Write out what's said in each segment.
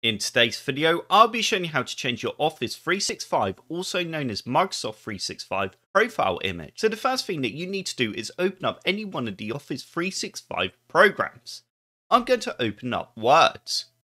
In today's video, I'll be showing you how to change your Office 365, also known as Microsoft 365, profile image. So the first thing that you need to do is open up any one of the Office 365 programs. I'm going to open up Word.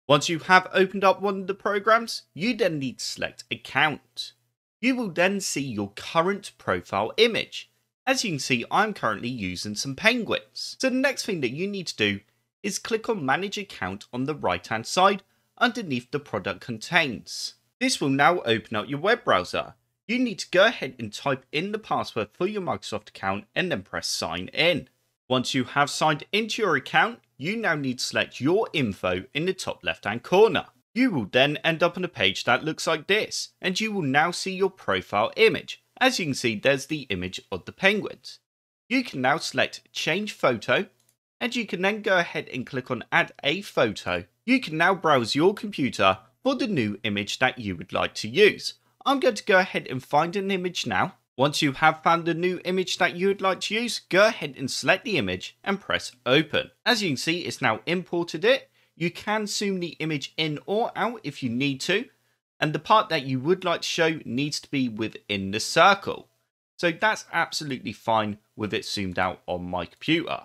Once you have opened up one of the programs, you then need to select Account. You will then see your current profile image. As you can see, I'm currently using some penguins. So the next thing that you need to do is click on Manage Account on the right hand side underneath the product contains. This will now open up your web browser. You need to go ahead and type in the password for your Microsoft account and then press sign in. Once you have signed into your account, you now need to select your info in the top left hand corner. You will then end up on a page that looks like this, and you will now see your profile image. As you can see, there's the image of the penguins. You can now select change photo, and you can then go ahead and click on add a photo you can now browse your computer for the new image that you would like to use. I'm going to go ahead and find an image now. Once you have found the new image that you would like to use, go ahead and select the image and press open. As you can see, it's now imported it. You can zoom the image in or out if you need to, and the part that you would like to show needs to be within the circle. So that's absolutely fine with it zoomed out on my computer.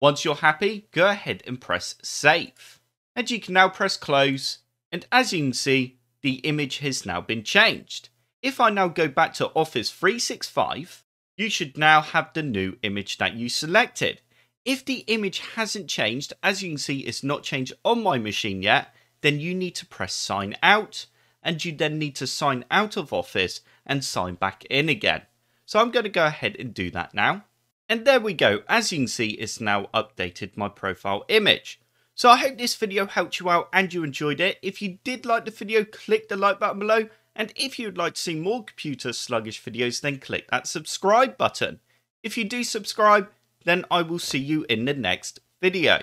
Once you're happy, go ahead and press save and you can now press close and as you can see the image has now been changed. If I now go back to Office 365 you should now have the new image that you selected. If the image hasn't changed as you can see it's not changed on my machine yet then you need to press sign out and you then need to sign out of Office and sign back in again. So I'm going to go ahead and do that now. And there we go, as you can see it's now updated my profile image. So I hope this video helped you out and you enjoyed it. If you did like the video, click the like button below. And if you'd like to see more computer sluggish videos, then click that subscribe button. If you do subscribe, then I will see you in the next video.